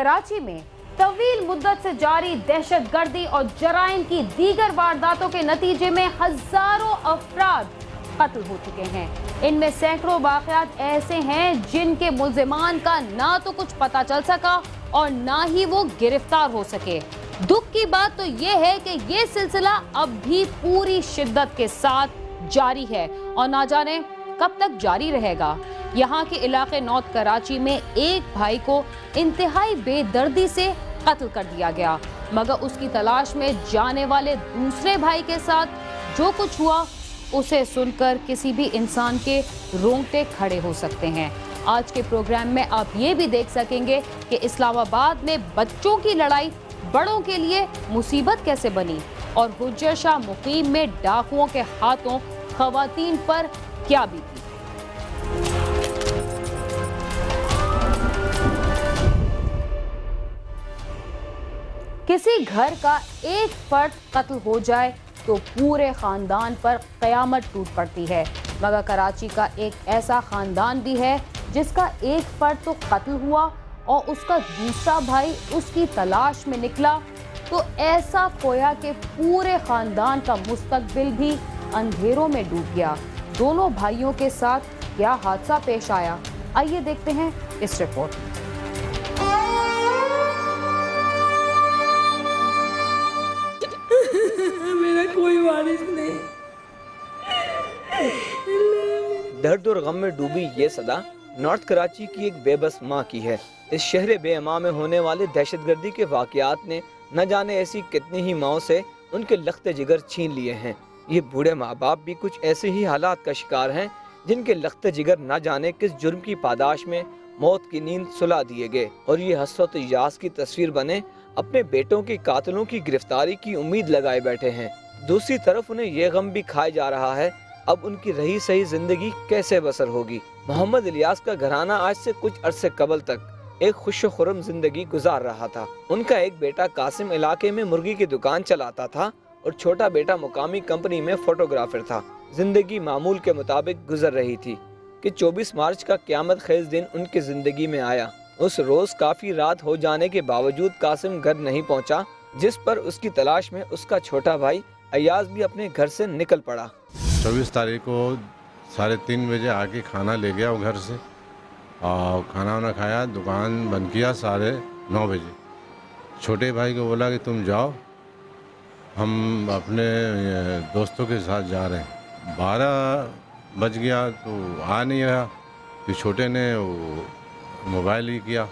कराची में तवील मुद्दत से जारी दहशत गर्दी और जराइम की दीगर वारदातों के नतीजे में हज़ारों अफराद कत्ल हो चुके हैं। इनमें सैकड़ों वाकयात ऐसे हैं जिनके मुलजमान का ना तो कुछ पता चल सका और ना ही वो गिरफ़्तार हो सके। दुख की बात तो ये है कि ये सिलसिला अब भी पूरी शिद्दत के साथ जारी है और ना जाने कब तक जारी रहेगा। यहाँ के इलाके नॉर्थ कराची में एक भाई को इंतहाई बेदर्दी से कत्ल कर दिया गया। मगर उसकी तलाश में जाने वाले दूसरे भाई के साथ जो कुछ हुआ, उसे सुनकर किसी भी इंसान के रोंगटे खड़े हो सकते हैं। आज के प्रोग्राम में आप ये भी देख सकेंगे कि इस्लामाबाद में बच्चों की लड़ाई बड़ों के लिए मुसीबत कैसे बनी और हुज्जर शाह मुकीम में डाकुओं के हाथों खवातीन पर क्या बीती। किसी घर का एक फर्द कत्ल हो जाए तो पूरे खानदान पर कयामत टूट पड़ती है। मगर कराची का एक ऐसा खानदान भी है जिसका एक फर्द तो कत्ल हुआ और उसका दूसरा भाई उसकी तलाश में निकला तो ऐसा खोया कि पूरे खानदान का मुस्तबिल भी अंधेरों में डूब गया। दोनों भाइयों के साथ क्या हादसा पेश आया? आइए देखते हैं इस रिपोर्ट में। दर्द और गम में डूबी ये सदा नॉर्थ कराची की एक बेबस माँ की है। इस शहर बेअमा में होने वाले दहशतगर्दी के वाकयात ने न जाने ऐसी कितनी ही माओ से उनके लखते जिगर छीन लिए हैं। ये बूढ़े माँ बाप भी कुछ ऐसे ही हालात का शिकार हैं, जिनके लखते जिगर न जाने किस जुर्म की पादाश में मौत की नींद सुला दिए गए। और ये हसरत यास की तस्वीर बने अपने बेटों के कातलों की गिरफ्तारी की उम्मीद लगाए बैठे हैं। दूसरी तरफ़ उन्हें यह गम भी खाया जा रहा है अब उनकी रही सही ज़िंदगी कैसे बसर होगी? मोहम्मद इलियास का घराना आज से कुछ अरसे कबल तक एक खुश खुरम ज़िंदगी गुजार रहा था। उनका एक बेटा कासिम इलाके में मुर्गी की दुकान चलाता था और छोटा बेटा मुकामी कंपनी में फोटोग्राफर था। ज़िंदगी मामूल के मुताबिक गुजर रही थी कि 24 मार्च का क्यामत खेज दिन उनकी ज़िंदगी में आया। उस रोज काफ़ी रात हो जाने के बावजूद कासिम घर नहीं पहुँचा, जिस पर उसकी तलाश में उसका छोटा भाई अयाज भी अपने घर से निकल पड़ा। चौबीस तारीख को साढ़े तीन बजे आके खाना ले गया वो घर से। और खाना वाना खाया, दुकान बंद किया साढ़े नौ बजे। छोटे भाई को बोला कि तुम जाओ, हम अपने दोस्तों के साथ जा रहे हैं। बारह बज गया तो आ नहीं रहा। फिर छोटे ने मोबाइल ही किया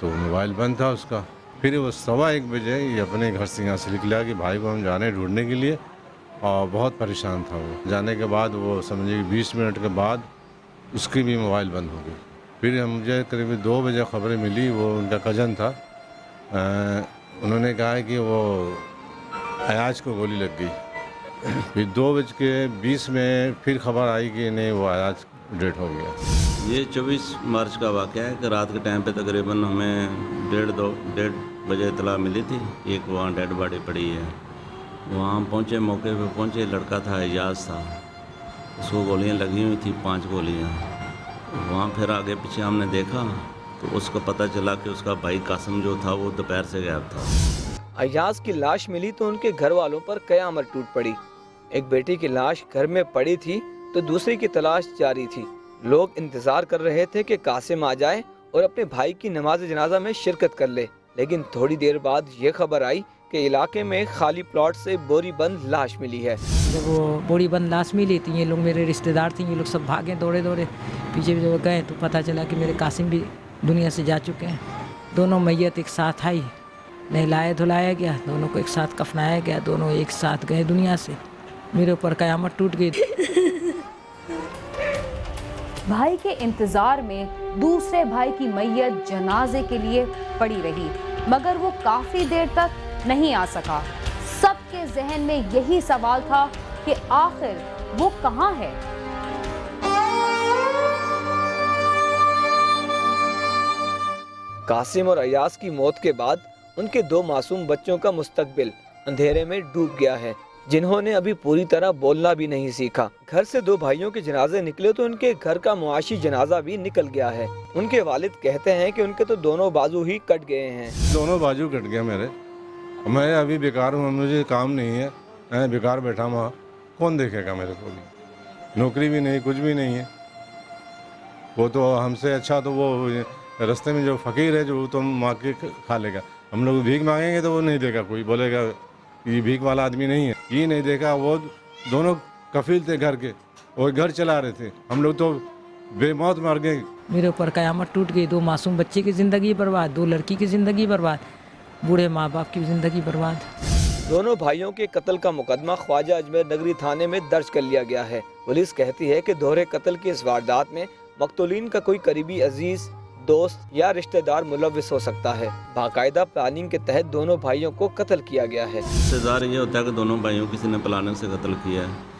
तो मोबाइल बंद था उसका। फिर वो सवा एक बजे ये अपने घर से यहाँ से निकला कि भाई को हम जाने ढूँढने के लिए। और बहुत परेशान था वो। जाने के बाद वो समझिए बीस मिनट के बाद उसकी भी मोबाइल बंद हो गई। फिर मुझे करीब दो बजे खबरें मिली वो उनका कज़न था। आ, उन्होंने कहा कि वो अयाज को गोली लग गई। फिर दो बज के बीस में फिर खबर आई कि नहीं वो अयाज डेड हो गया। ये 24 मार्च का वाक़ है कि रात के टाइम पे तकरीबन हमें डेढ़ दो डेढ़ बजे इतला मिली थी। एक वहाँ डेड बॉडी पड़ी है। वहाँ पहुँचे, मौके पे पहुँचे, लड़का था, एजाज था। उसको गोलियाँ लगी हुई थी, पाँच गोलियाँ। वहाँ फिर आगे पीछे हमने देखा तो उसको पता चला कि उसका भाई कासम जो था, वो दोपहर से गायब था। अयाज की लाश मिली तो उनके घर वालों पर कयामत टूट पड़ी। एक बेटी की लाश घर में पड़ी थी तो दूसरी की तलाश जारी थी। लोग इंतज़ार कर रहे थे कि कासिम आ जाए और अपने भाई की नमाज़ जनाजा में शिरकत कर ले, लेकिन थोड़ी देर बाद ये खबर आई कि इलाके में खाली प्लॉट से बोरी बंद लाश मिली है। जब वो बोरी बंद लाश मिली थी ये लोग मेरे रिश्तेदार थे ये लोग सब भागे दौड़े दौड़े। पीछे जब गए तो पता चला कि मेरे कासिम भी दुनिया से जा चुके हैं। दोनों मैयत एक साथ आई नहलाया धुलाया गया दोनों को एक साथ कफनाया गया दोनों एक साथ गए दुनिया से। मेरे ऊपर कयामत टूट गई भाई के इंतज़ार में दूसरे भाई की मैयत जनाजे के लिए पड़ी रही मगर वो काफ़ी देर तक नहीं आ सका। सबके जहन में यही सवाल था कि आखिर वो कहाँ है? कासिम और अयास की मौत के बाद उनके दो मासूम बच्चों का मुस्तकबिल अंधेरे में डूब गया है जिन्होंने अभी पूरी तरह बोलना भी नहीं सीखा। घर से दो भाइयों के जनाजे निकले तो उनके घर का मुआशी जनाजा भी निकल गया है। उनके वालिद कहते हैं कि उनके तो दोनों बाजू ही कट गए हैं। दोनों बाजू कट गए मेरे। मैं अभी बेकार हूँ, मुझे काम नहीं है। मैं बेकार बैठा वहाँ। कौन देखेगा मेरे को भी? नौकरी भी नहीं, कुछ भी नहीं है। वो तो हमसे अच्छा तो वो रास्ते में जो फ़कीर है, जो वो तो माँ के खा लेगा। हम लोग भीख मांगेंगे तो वो नहीं देगा कोई। बोलेगा, ये भीख वाला आदमी नहीं है। ये नहीं देखा वो दोनों कफील थे घर के। और घर चला रहे थे। हम लोग तो बेमौत मर गए। मेरे ऊपर कयामत टूट गई। दो मासूम बच्चे की ज़िंदगी बर्बाद, दो लड़की की ज़िंदगी बर्बाद। बूढ़े माँ बाप की ज़िंदगी बर्बाद। दोनों भाइयों के कत्ल का मुकदमा ख्वाजा अजमेर नगरी थाने में दर्ज कर लिया गया है। पुलिस कहती है कि दोहरे कत्ल की इस वारदात में मकतूलिन का कोई करीबी अज़ीज़ दोस्त या रिश्तेदार मुलविस हो सकता है। बाकायदा प्लानिंग के तहत दोनों भाइयों को कत्ल किया गया है। रिश्तेदार ये होता है कि दोनों भाइयों किसी ने प्लानिंग से कत्ल किया है।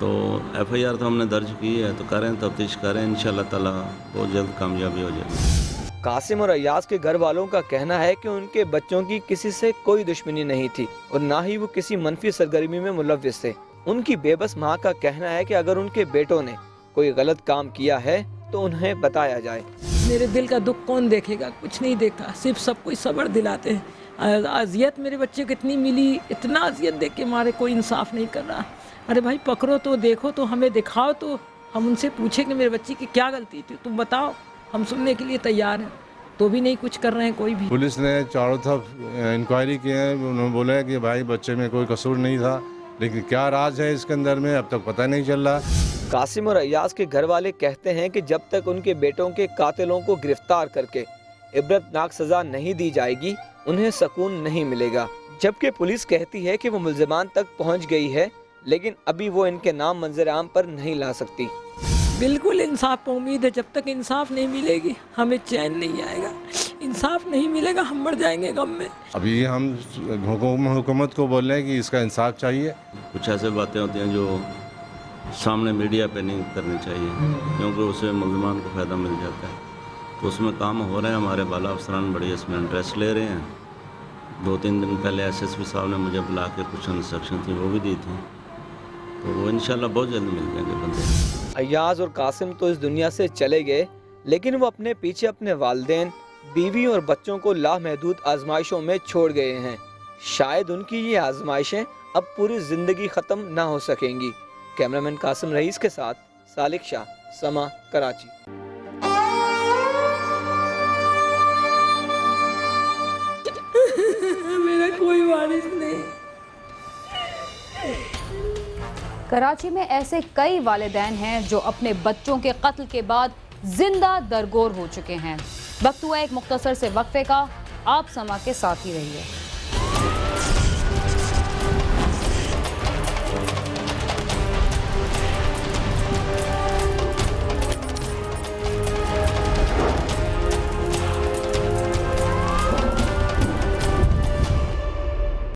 तो एफ़ आई आर तो हमने दर्ज की है तो करें तफ्तीश करें इन ताला बहुत जल्द कामयाबी हो जाएगी। कासिम और अयाज के घर वालों का कहना है कि उनके बच्चों की किसी से कोई दुश्मनी नहीं थी और ना ही वो किसी मनफी सरगर्मी में मुलविस थे। उनकी बेबस माँ का कहना है कि अगर उनके बेटों ने कोई गलत काम किया है तो उन्हें बताया जाए। मेरे दिल का दुख कौन देखेगा? कुछ नहीं देखा सिर्फ़ सब कोई सबर दिलाते हैं। अजियत मेरे बच्चे को इतनी मिली, इतना अजियत देख के मारे, कोई इंसाफ नहीं कर रहा। अरे भाई, पकड़ो तो देखो तो हमें दिखाओ तो हम उनसे पूछे कि मेरे बच्चे की क्या गलती थी? तुम बताओ। हम सुनने के लिए तैयार हैं। तो भी नहीं कुछ कर रहे हैं कोई भी। पुलिस ने चारों तरफ़ इंक्वायरी की है उन्होंने बोला है कि भाई बच्चे में कोई कसूर नहीं था लेकिन क्या राज है इसके अंदर में अब तक पता नहीं चल रहा। कासिम और अयाज के घर वाले कहते हैं कि जब तक उनके बेटों के कातिलों को गिरफ़्तार करके इबरतनाक सजा नहीं दी जाएगी उन्हें सुकून नहीं मिलेगा। जबकि पुलिस कहती है कि वो मुलजमान तक पहुँच गई है लेकिन अभी वो इनके नाम मंजर आम पर नहीं ला सकती। बिल्कुल इंसाफ पर उम्मीद है जब तक इंसाफ नहीं मिलेगी हमें चैन नहीं आएगा। इंसाफ नहीं मिलेगा हम मर जाएँगे गम में। अभी हम हुकूमत को बोल रहे हैं कि इसका इंसाफ चाहिए। कुछ ऐसे बातें होती हैं जो सामने मीडिया पे नहीं करनी चाहिए क्योंकि उससे मुलजमान को फ़ायदा मिल जाता है। तो उसमें काम हो रहा है हमारे बाला अफसरान बड़ी इसमें इंटरेस्ट ले रहे हैं। दो तीन दिन पहले एसएसपी साहब ने मुझे बुला के कुछ इंस्ट्रक्शन थी वो भी दी थी। तो वो इंशाल्लाह बहुत जल्द मिल जाएँगे बंदे। अयाज और कासिम तो इस दुनिया से चले गए, लेकिन वो अपने पीछे अपने वालदे बीवी और बच्चों को लामहदूद आजमाइशों में छोड़ गए हैं। शायद उनकी ये आजमाइशें अब पूरी ज़िंदगी ख़त्म ना हो सकेंगी। कैमरामैन कासिम रईस के साथ सालिक शाह, समा कराची। मेरा कोई वारिस नहीं कराची में ऐसे कई वालदेन हैं जो अपने बच्चों के कत्ल के बाद ज़िंदा दरगोर हो चुके हैं। वक्त हुआ एक मुख्तसर से वक्फे का। आप समा के साथ ही रहिए।